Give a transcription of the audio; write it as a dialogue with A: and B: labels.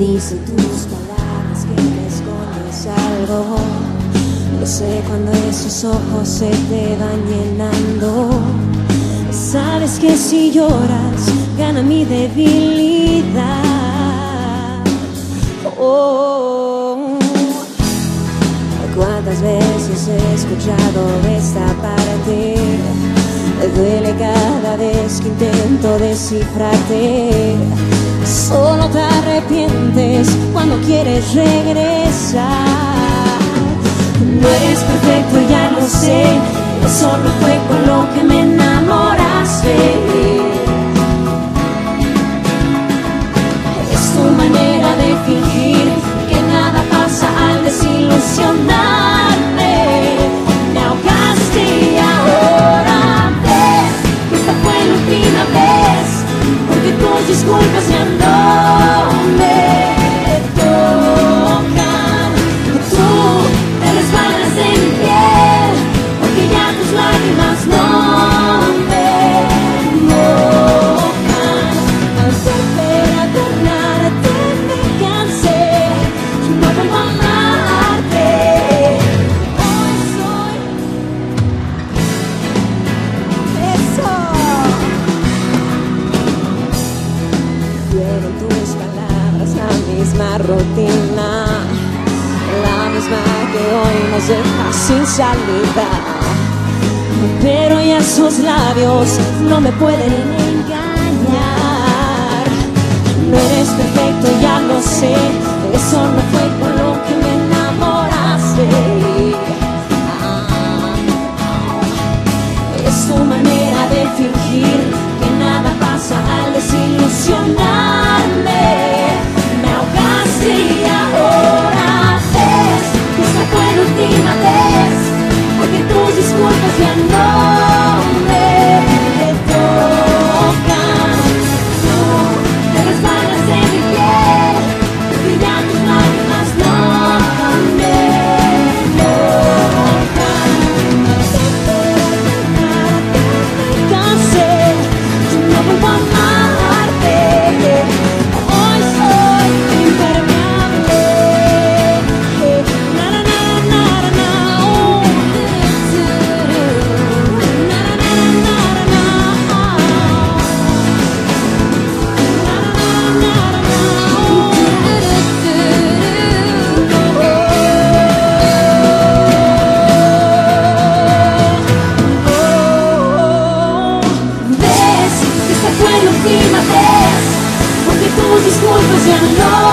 A: Dicen tus palabras que me escondes algo. No sé cuando esos ojos se te van llenando. Sabes que si lloras gana mi debilidad. Oh, cuántas veces he escuchado esta parte. Me duele cada vez que intento descifrarte. Solo te arrepientes cuando quieres regresar. No eres perfecto, ya lo sé. Eso no fue con lo que me enamoraste. Disculpas ya rutina, la misma que hoy nos deja sin salida. Pero ya esos labios no me pueden engañar. No eres perfecto, ya lo sé. Eso no fue know